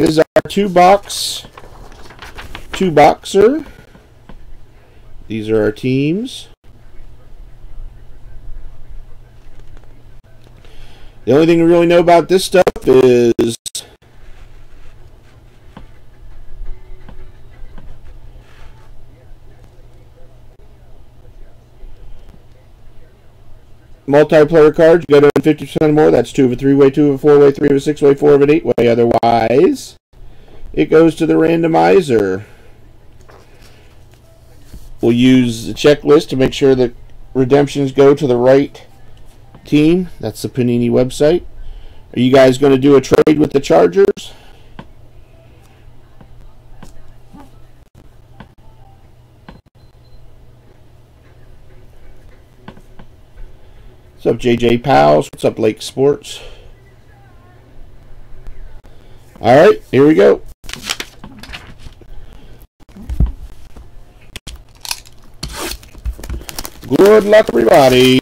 is our two box, two boxer. These are our teams. The only thing we really know about this stuff is multiplayer cards. You go to 50% more. That's two of a three-way, two of a four-way, three of a six-way, four of an eight-way. Otherwise, it goes to the randomizer. We'll use the checklist to make sure that redemptions go to the right team. That's the Panini website. Are you guys going to do a trade with the Chargers? What's up, JJ Pals? What's up, Lake Sports? All right, here we go. Good luck, everybody.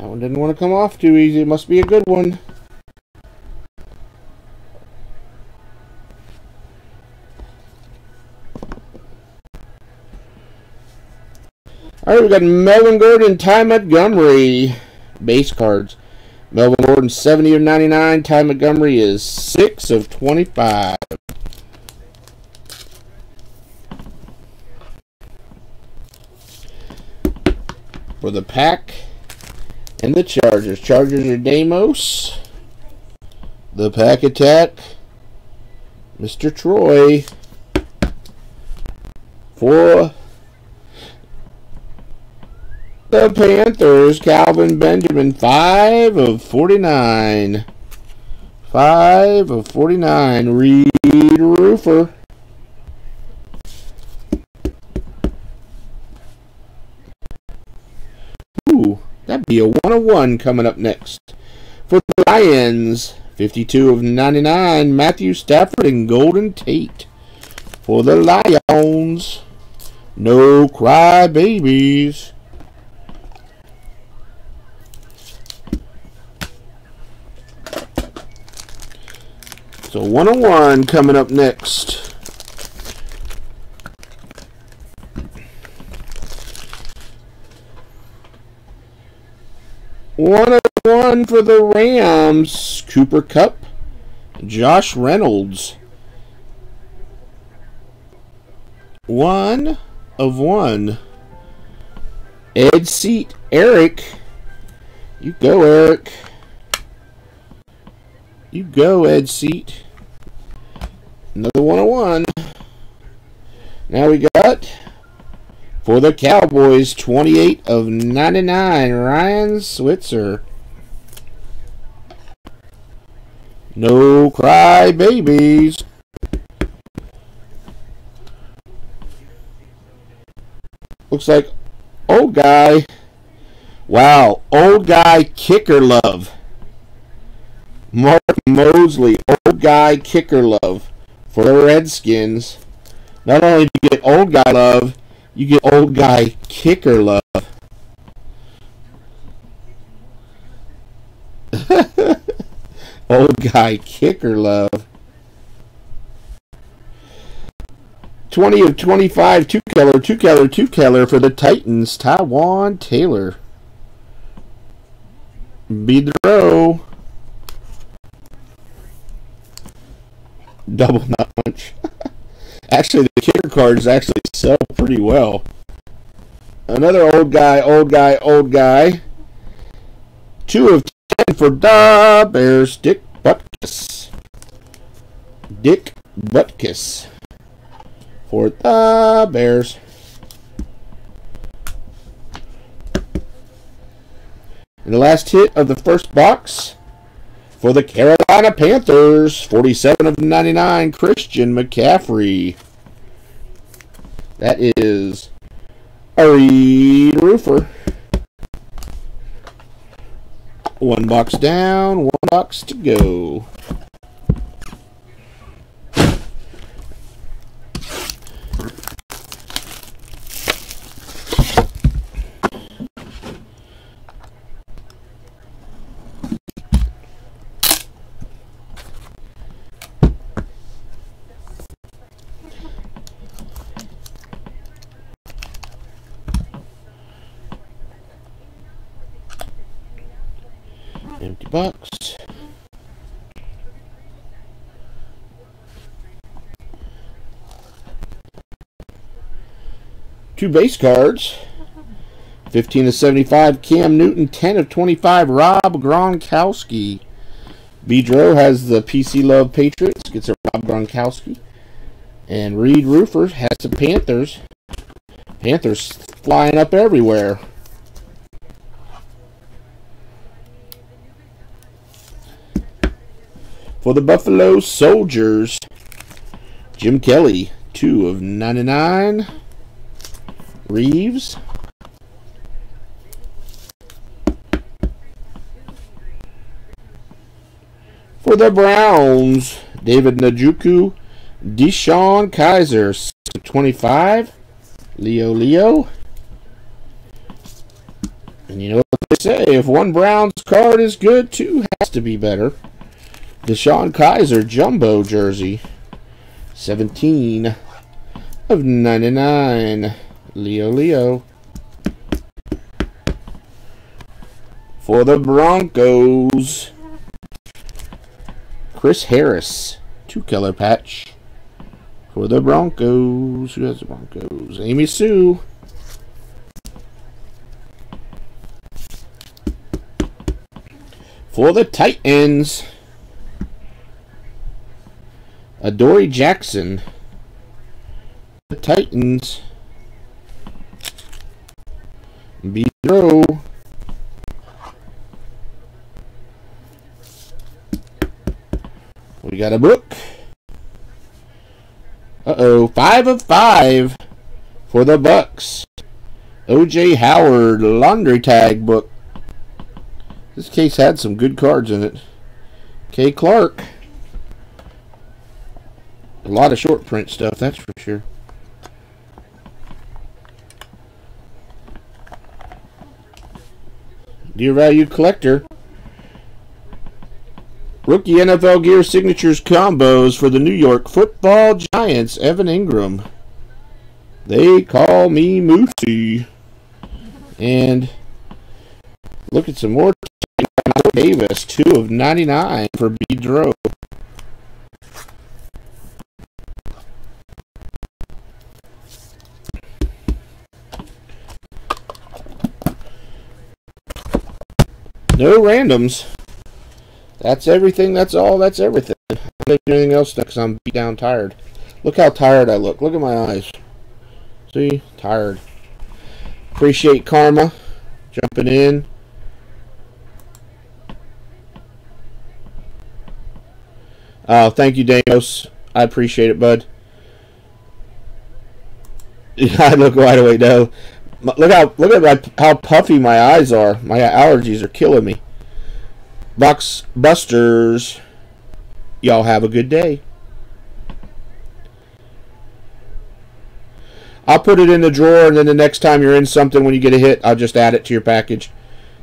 That one didn't want to come off too easy. It must be a good one. All right, we got Melvin Gordon, Ty Montgomery, base cards. Melvin Gordon, 70 of 99. Ty Montgomery is 6 of 25. For the pack and the Chargers. Chargers are Damos. The pack attack, Mr. Troy. For the Panthers, Kelvin Benjamin, 5 of 49. 5 of 49. Reed Roofer. A 101 coming up next. For the Lions, 52 of 99. Matthew Stafford and Golden Tate. For the Lions, no cry babies. So 101 coming up next. One of one for the Rams. Cooper Kupp. Josh Reynolds. One of one. Ed Seat. Eric. You go, Eric. You go, Ed Seat. Another 101. Now we got for the Cowboys 28 of 99 Ryan Switzer. No cry babies. Looks like old guy. Wow, old guy kicker love. Mark Moseley, old guy kicker love for the Redskins. Not only do you get old guy love, you get old guy kicker love. old guy kicker love. 20 of 25, two Keller, two Keller, two Keller for the Titans, Taywan Taylor. Row. double nut punch. actually, the kicker cards actually sell pretty well. Another old guy, old guy, old guy. Two of ten for the Bears. Dick Butkus. Dick Butkus. For the Bears. And the last hit of the first box for the Carolina Panthers, 47 of 99, Christian McCaffrey. That is Reed Roofer. One box down, one box to go. Box. Two base cards. 15 of 75, Cam Newton. 10 of 25, Rob Gronkowski. Bedro has the PC Love Patriots. Gets a Rob Gronkowski. And Reed Roofer has the Panthers. Panthers flying up everywhere. For the Buffalo Soldiers, Jim Kelly, 2 of 99. Reeves. For the Browns, David Njoku, DeShone Kizer, 25. Leo Leo. And you know what they say, if one Browns card is good, two has to be better. DeShone Kizer Jumbo Jersey. 17 of 99. Leo Leo. For the Broncos. Chris Harris. Two color patch. For the Broncos. Who has the Broncos? Amy Sue. For the Titans. Adoree Jackson. The Titans. Bedro. We got a book. Uh-oh. Five of five for the Bucks. O.J. Howard laundry tag book. This case had some good cards in it. K. Clark. A lot of short print stuff, that's for sure. Dear Value Collector. Rookie NFL Gear Signatures combos for the New York Football Giants, Evan Engram. They call me Moosey. And look at some more Davis, 2 of 99 for Bedro. No randoms. That's everything. That's all. That's everything. I'm not doing anything else because I'm beat down tired. Look how tired I look. Look at my eyes. See? Tired. Appreciate Karma jumping in. Oh, thank you, Damos. I appreciate it, bud. I look wide awake now. Look how look at my, how puffy my eyes are. My allergies are killing me. Box Busters. Y'all have a good day. I'll put it in the drawer, and then the next time you're in something, when you get a hit, I'll just add it to your package.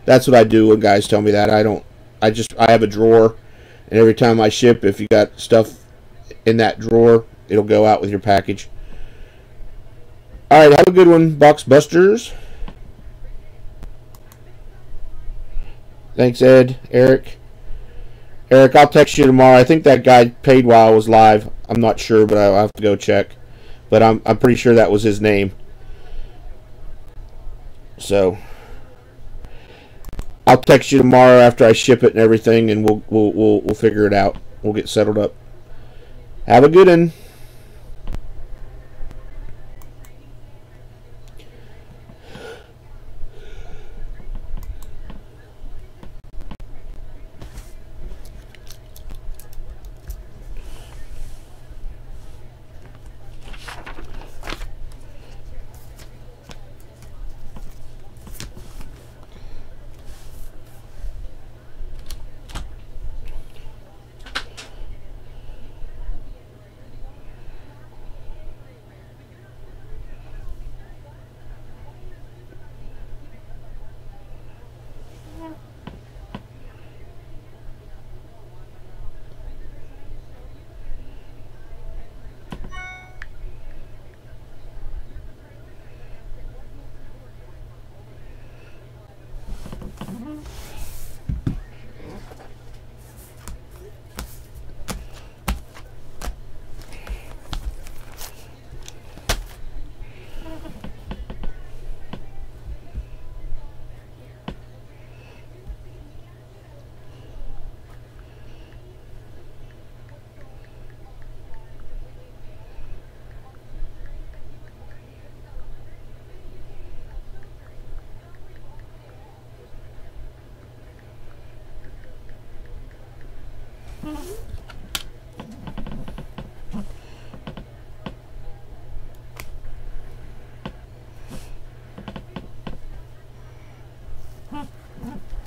That's what I do when guys tell me that. I don't. I just I have a drawer, and every time I ship, if you got stuff in that drawer, it'll go out with your package. All right, have a good one, Box Busters. Thanks, Ed. Eric. Eric, I'll text you tomorrow. I think that guy paid while I was live. I'm not sure, but I'll have to go check. But I'm I'm pretty sure that was his name. So I'll text you tomorrow after I ship it and everything, and we'll we'll we'll, we'll figure it out. We'll get settled up. Have a good one. Mm-hmm.